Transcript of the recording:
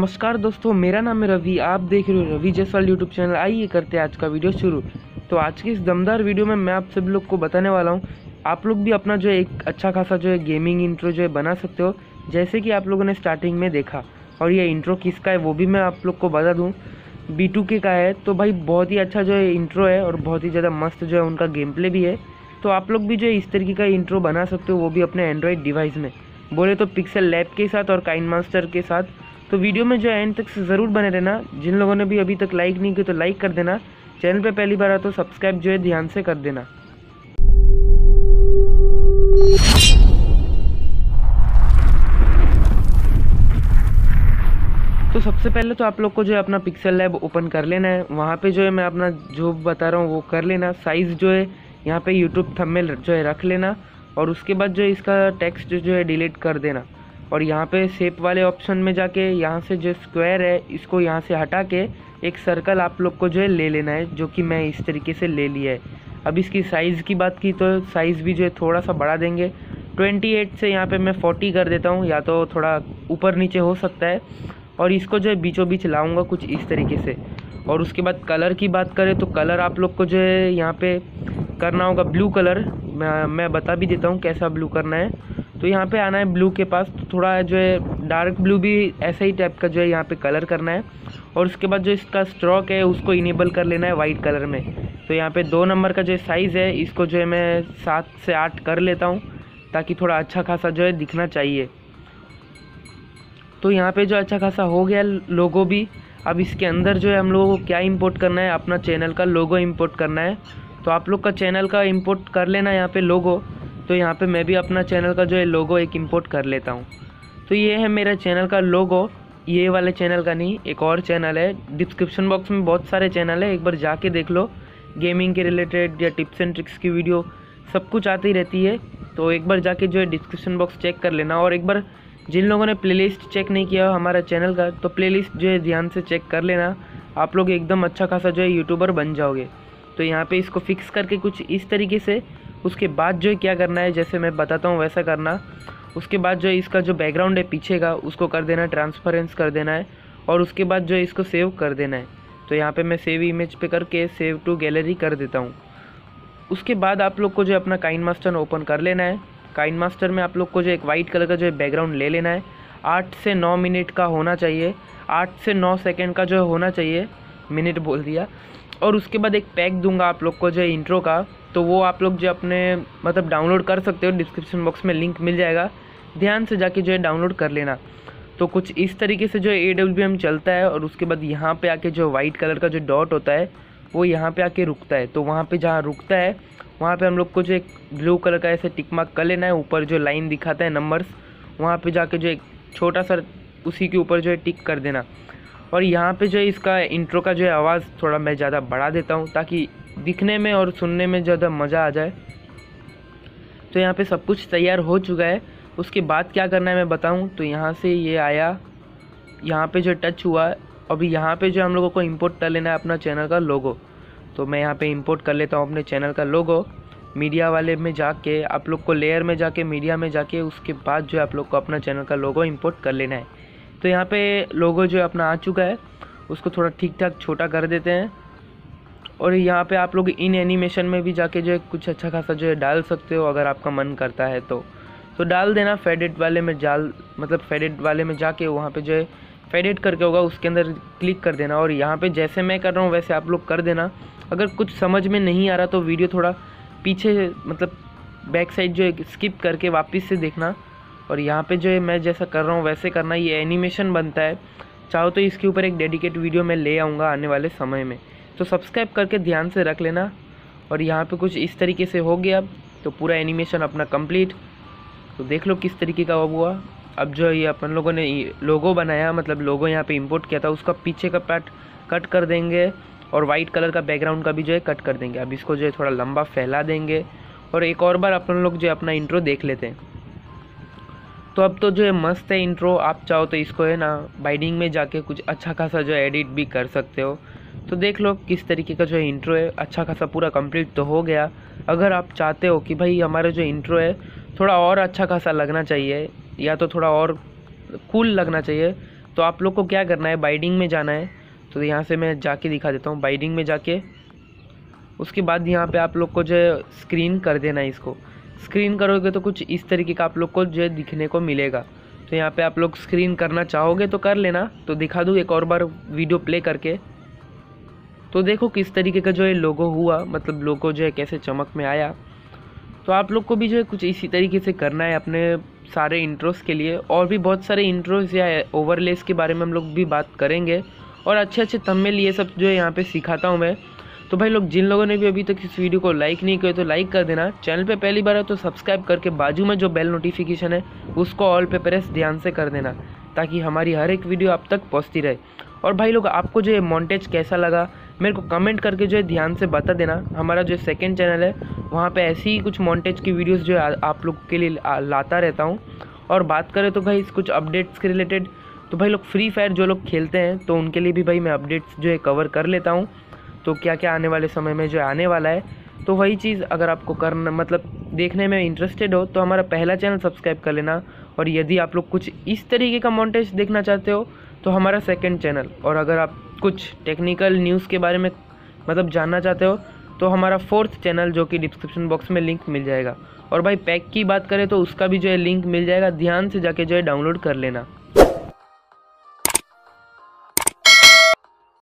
नमस्कार दोस्तों, मेरा नाम है रवि, आप देख रहे हो रवि जयसवाल यूट्यूब चैनल आइए करते हैं आज का वीडियो शुरू। तो आज की इस दमदार वीडियो में मैं आप सभी लोग को बताने वाला हूँ, आप लोग भी अपना जो है एक अच्छा खासा जो है गेमिंग इंट्रो जो है बना सकते हो, जैसे कि आप लोगों ने स्टार्टिंग में देखा। और ये इंट्रो किसका है, वो भी मैं आप लोग को बता दूँ। बी टू के का है तो भाई बहुत ही अच्छा जो है इंट्रो है और बहुत ही ज़्यादा मस्त जो है उनका गेम प्ले भी है। तो आप लोग भी जो है इस तरीके का इंट्रो बना सकते हो, वो भी अपने एंड्रॉयड डिवाइस में। बोले तो पिक्सल लैब के साथ और काइन मास्टर के साथ। तो वीडियो में जो है एंड तक से ज़रूर बने रहना। जिन लोगों ने भी अभी तक लाइक नहीं किया तो लाइक कर देना। चैनल पे पहली बार आ तो सब्सक्राइब जो है, ध्यान से कर देना। तो सबसे पहले तो आप लोग को जो है, अपना पिक्सल लैब ओपन कर लेना है। वहाँ पे जो है, मैं अपना जो बता रहा हूँ, वो कर लेना। साइज़ जो है, यहाँ पे यूट्यूब थंबनेल जो है, रख लेना। और उसके बाद जो है, इसका टेक्स्ट जो है डिलीट कर देना। और यहाँ पे सेप वाले ऑप्शन में जाके यहाँ से जो स्क्वायर है, इसको यहाँ से हटा के एक सर्कल आप लोग को जो है ले लेना है, जो कि मैं इस तरीके से ले लिया है। अब इसकी साइज़ की बात की तो साइज़ भी जो है थोड़ा सा बढ़ा देंगे। 28 से यहाँ पे मैं 40 कर देता हूँ, या तो थोड़ा ऊपर नीचे हो सकता है। और इसको जो है बीचों बीच लाऊँगा कुछ इस तरीके से। और उसके बाद कलर की बात करें तो कलर आप लोग को जो है यहाँ पे करना होगा ब्लू कलर मैं मैं बता भी देता हूँ कैसा ब्लू करना है। तो यहाँ पे आना है ब्लू के पास तो थोड़ा जो है डार्क ब्लू भी ऐसा ही टाइप का जो है यहाँ पे कलर करना है। और उसके बाद जो इसका स्ट्रोक है, उसको इनेबल कर लेना है वाइट कलर में। तो यहाँ पे दो नंबर का जो साइज़ है, इसको जो है मैं सात से आठ कर लेता हूँ, ताकि थोड़ा अच्छा खासा जो है दिखना चाहिए। तो यहाँ पे जो अच्छा खासा हो गया लोगो भी, अब इसके अंदर जो है हम लोगों को क्या इंपोर्ट करना है, अपना चैनल का लोगो इंपोर्ट करना है। तो आप लोग का चैनल का इंपोर्ट कर लेना यहाँ पे लोगो तो यहाँ पे मैं भी अपना चैनल का जो है लोगो एक इंपोर्ट कर लेता हूँ। तो ये है मेरा चैनल का लोगो ये वाले चैनल का नहीं, एक और चैनल है। डिस्क्रिप्शन बॉक्स में बहुत सारे चैनल है, एक बार जाके देख लो। गेमिंग के रिलेटेड या टिप्स एंड ट्रिक्स की वीडियो सब कुछ आती रहती है। तो एक बार जाके जो है डिस्क्रिप्शन बॉक्स चेक कर लेना। और एक बार जिन लोगों ने प्लेलिस्ट चेक नहीं किया हमारा चैनल का तो प्लेलिस्ट जो है ध्यान से चेक कर लेना। आप लोग एकदम अच्छा खासा जो है यूट्यूबर बन जाओगे। तो यहाँ पे इसको फिक्स करके कुछ इस तरीके से उसके बाद जो है क्या करना है, जैसे मैं बताता हूँ वैसा करना। उसके बाद जो है इसका जो बैकग्राउंड है पीछे का, उसको कर देना है ट्रांसपेरेंस कर देना है और उसके बाद जो है इसको सेव कर देना है। तो यहाँ पे मैं सेव इमेज पे करके सेव टू गैलरी कर देता हूँ। उसके बाद आप लोग को जो अपना काइन मास्टर ओपन कर लेना है। काइन मास्टर में आप लोग को जो एक वाइट कलर का जो है बैकग्राउंड ले लेना है। आठ से नौ मिनट का होना चाहिए। आठ से नौ सेकेंड का जो है होना चाहिए। मिनट बोल दिया। और उसके बाद एक पैक दूँगा आप लोग को जो है इंट्रो का। तो वो आप लोग जो अपने मतलब डाउनलोड कर सकते हो डिस्क्रिप्शन बॉक्स में लिंक मिल जाएगा। ध्यान से जाके जो है डाउनलोड कर लेना। तो कुछ इस तरीके से जो ए डब्ल्यू एम चलता है और उसके बाद यहाँ पे आके जो वाइट कलर का जो डॉट होता है, वो यहाँ पे आके रुकता है। तो वहाँ पे जहाँ रुकता है, वहाँ पे हम लोग को जो एक ब्लू कलर का ऐसे टिक मार्क कर लेना है। ऊपर जो लाइन दिखाता है नंबर्स वहाँ पे जाके जो एक छोटा सा उसी के ऊपर जो है टिक कर देना। और यहाँ पे जो है इसका इंट्रो का जो है आवाज़ थोड़ा मैं ज़्यादा बढ़ा देता हूँ, ताकि दिखने में और सुनने में ज़्यादा मज़ा आ जाए। तो यहाँ पे सब कुछ तैयार हो चुका है। उसके बाद क्या करना है मैं बताऊँ? तो यहाँ से ये आया। यहाँ पे जो टच हुआ, अभी यहाँ पे जो हम लोगों को इंपोर्ट कर लेना है अपना चैनल का लोगो तो मैं यहाँ पे इंपोर्ट कर लेता हूँ अपने चैनल का लोगो मीडिया वाले में जाके, आप लोग को लेयर में जाके मीडिया में जाके, उसके बाद जो है आप लोग को अपना चैनल का लोगो इंपोर्ट कर लेना है। तो यहाँ पे लोगो जो अपना आ चुका है। उसको थोड़ा ठीक ठाक छोटा कर देते हैं। और यहाँ पे आप लोग इन एनिमेशन में भी जाके जो है कुछ अच्छा खासा जो है डाल सकते हो अगर आपका मन करता है तो। तो डाल देना फेडेड वाले में जाल मतलब फेडेड वाले में जाके वहाँ पे जो है फेडेड करके होगा, उसके अंदर क्लिक कर देना। और यहाँ पे जैसे मैं कर रहा हूँ वैसे आप लोग कर देना। अगर कुछ समझ में नहीं आ रहा तो वीडियो थोड़ा पीछे मतलब बैक साइड जो है स्किप करके वापस से देखना। और यहाँ पे जो है मैं जैसा कर रहा हूँ वैसे करना। ये एनिमेशन बनता है। चाहो तो इसके ऊपर एक डेडिकेट वीडियो मैं ले आऊँगा आने वाले समय में। तो सब्सक्राइब करके ध्यान से रख लेना। और यहाँ पे कुछ इस तरीके से हो गया तो पूरा एनिमेशन अपना कंप्लीट तो देख लो किस तरीके का हुआ। अब जो ये अपन लोगों ने लोगो बनाया मतलब लोगो यहाँ पे इंपोर्ट किया था, उसका पीछे का पार्ट कट कर देंगे। और वाइट कलर का बैकग्राउंड का भी जो है कट कर देंगे। अब इसको जो है थोड़ा लंबा फैला देंगे। और एक और बार अपन लोग जो है अपना इंट्रो देख लेते हैं। तो अब तो जो है मस्त है इंट्रो आप चाहो तो इसको है ना बाइडिंग में जाके कुछ अच्छा खासा जो है एडिट भी कर सकते हो। तो देख लो किस तरीके का जो है इंट्रो है। अच्छा खासा पूरा कंप्लीट तो हो गया। अगर आप चाहते हो कि भाई हमारा जो इंट्रो है, थोड़ा और अच्छा खासा लगना चाहिए, या तो थोड़ा और कूल लगना चाहिए तो आप लोग को क्या करना है? बाइडिंग में जाना है। तो यहाँ से मैं जाके दिखा देता हूँ। बाइडिंग में जाके। उसके बाद यहाँ पे आप लोग को जो है स्क्रीन कर देना है इसको। स्क्रीन करोगे तो कुछ इस तरीके का आप लोग को जो है दिखने को मिलेगा। तो यहाँ पे आप लोग स्क्रीन करना चाहोगे तो कर लेना। तो दिखा दूँ एक और बार वीडियो प्ले करके। तो देखो किस तरीके का जो है लोगो हुआ मतलब लोगो जो है कैसे चमक में आया। तो आप लोग को भी जो है कुछ इसी तरीके से करना है अपने सारे इंट्रोस के लिए। और भी बहुत सारे इंट्रोस या ओवरलेस के बारे में हम लोग भी बात करेंगे। और अच्छे अच्छे तमिल ये सब जो है यहाँ पे सिखाता हूँ मैं। तो भाई लोग, जिन लोगों ने भी अभी तक इस वीडियो को लाइक नहीं किया तो लाइक कर देना। चैनल पे पहली बार है तो सब्सक्राइब करके बाजू में जो बेल नोटिफिकेशन है, उसको ऑल पे प्रेस ध्यान से कर देना। ताकि हमारी हर एक वीडियो आप तक पहुँचती रहे। और भाई लोग, आपको जो है मॉन्टेज कैसा लगा? मेरे को कमेंट करके जो है ध्यान से बता देना। हमारा जो सेकंड चैनल है, वहाँ पे ऐसी ही कुछ मॉन्टेज की वीडियोस जो है आप लोग के लिए लाता रहता हूँ। और बात करें तो भाई इस कुछ अपडेट्स के रिलेटेड तो भाई लोग फ्री फायर जो लोग खेलते हैं तो उनके लिए भी भाई मैं अपडेट्स जो है कवर कर लेता हूँ। तो क्या क्या आने वाले समय में जो आने वाला है तो वही चीज़ अगर आपको करना मतलब देखने में इंटरेस्टेड हो तो हमारा पहला चैनल सब्सक्राइब कर लेना। और यदि आप लोग कुछ इस तरीके का मॉन्टेज देखना चाहते हो तो हमारा सेकंड चैनल और अगर आप कुछ टेक्निकल न्यूज़ के बारे में मतलब जानना चाहते हो तो हमारा फोर्थ चैनल जो कि डिस्क्रिप्शन बॉक्स में लिंक मिल जाएगा। और भाई पैक की बात करें तो उसका भी जो है लिंक मिल जाएगा। ध्यान से जाके जो है डाउनलोड कर लेना।